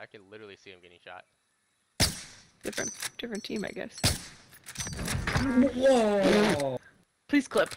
I can literally see him getting shot. Different, different team, I guess. Whoa! Please clip.